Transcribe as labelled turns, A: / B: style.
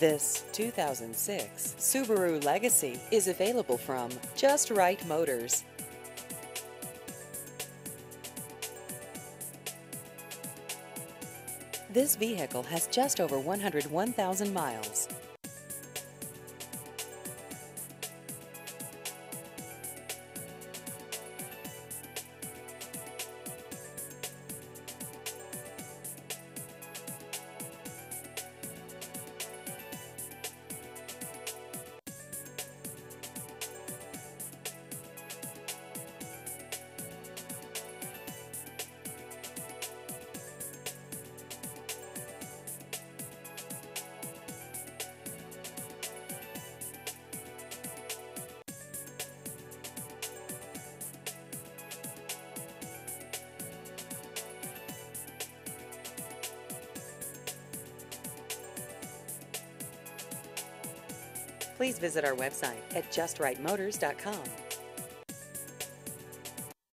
A: This 2006 Subaru Legacy is available from Just Right Motors. This vehicle has just over 101,000 miles. Please visit our website at justrightmotors.com.